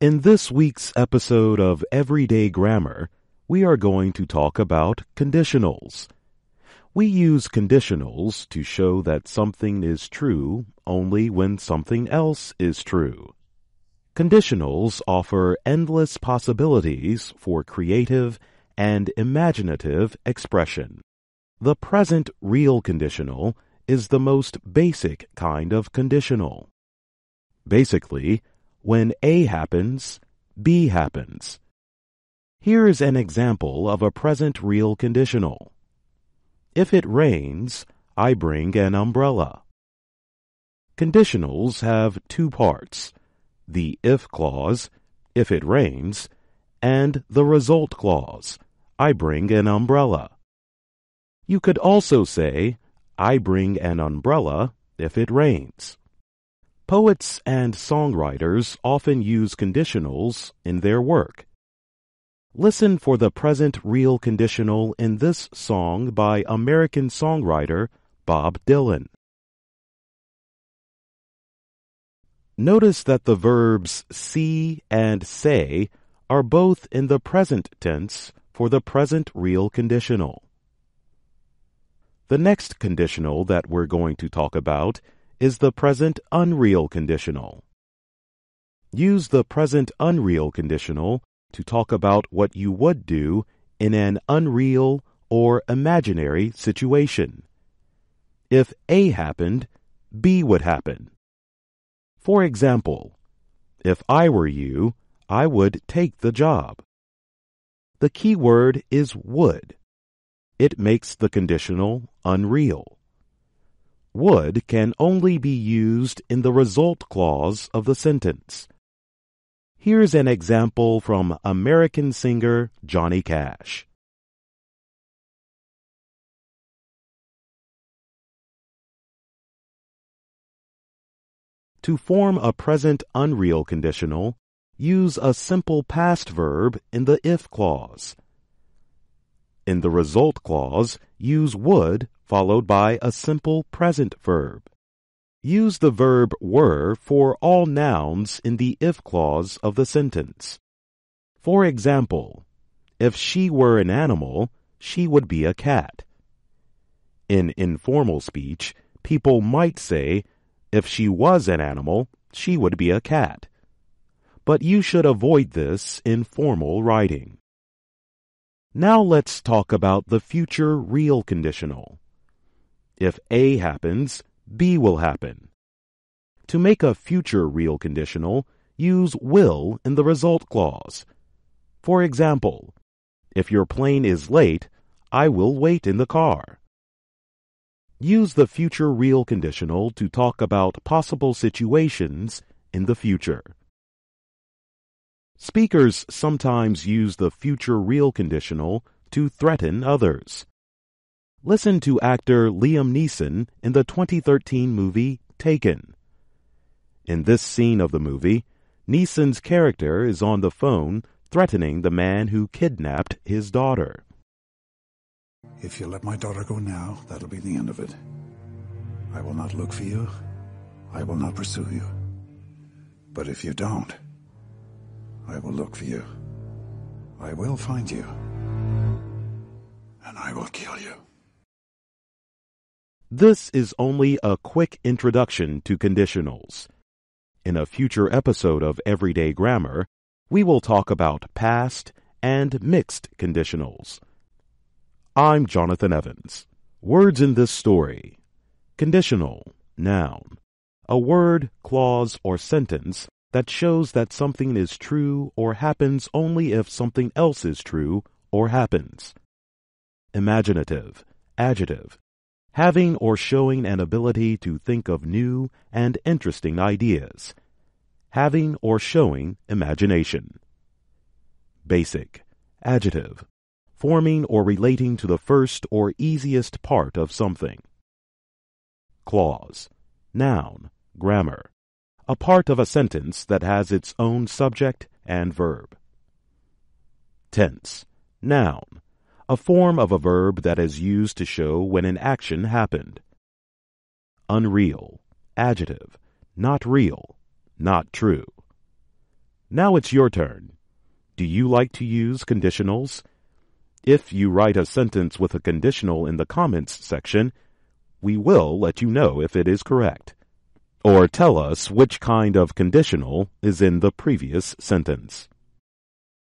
In this week's episode of Everyday Grammar, we are going to talk about conditionals. We use conditionals to show that something is true only when something else is true. Conditionals offer endless possibilities for creative and imaginative expression. The present real conditional is the most basic kind of conditional. Basically, when A happens, B happens. Here's an example of a present real conditional. If it rains, I bring an umbrella. Conditionals have two parts, the if clause, if it rains, and the result clause, I bring an umbrella. You could also say, I bring an umbrella if it rains. Poets and songwriters often use conditionals in their work. Listen for the present real conditional in this song by American songwriter Bob Dylan. Notice that the verbs see and say are both in the present tense for the present real conditional. The next conditional that we're going to talk about is the present unreal conditional. Use the present unreal conditional to talk about what you would do in an unreal or imaginary situation. If A happened, B would happen. For example, if I were you, I would take the job. The key word is would. It makes the conditional unreal would can only be used in the result clause of the sentence. Here's an example from American singer Johnny Cash. To form a present unreal conditional, use a simple past verb in the if clause. In the result clause, use would followed by a simple present verb. Use the verb were for all nouns in the if clause of the sentence. For example, if she were an animal, she would be a cat. In informal speech, people might say, if she was an animal, she would be a cat. But you should avoid this in formal writing. Now let's talk about the future real conditional. If A happens, B will happen. To make a future real conditional, use will in the result clause. For example, if your plane is late, I will wait in the car. Use the future real conditional to talk about possible situations in the future. Speakers sometimes use the future real conditional to threaten others. Listen to actor Liam Neeson in the 2013 movie Taken. In this scene of the movie, Neeson's character is on the phone threatening the man who kidnapped his daughter. If you let my daughter go now, that'll be the end of it. I will not look for you. I will not pursue you. But if you don't, I will look for you. I will find you. And I will kill you. This is only a quick introduction to conditionals. In a future episode of Everyday Grammar, we will talk about past and mixed conditionals. I'm Jonathan Evans. Words in this story. Conditional, noun. A word, clause, or sentence that shows that something is true or happens only if something else is true or happens. Imaginative, adjective, having or showing an ability to think of new and interesting ideas. Having or showing imagination. Basic, adjective, forming or relating to the first or easiest part of something. Clause, noun, grammar a part of a sentence that has its own subject and verb. Tense, noun, a form of a verb that is used to show when an action happened. Unreal, adjective, not real, not true. Now it's your turn. Do you like to use conditionals? If you write a sentence with a conditional in the comments section, we will let you know if it is correct. Or tell us which kind of conditional is in the previous sentence.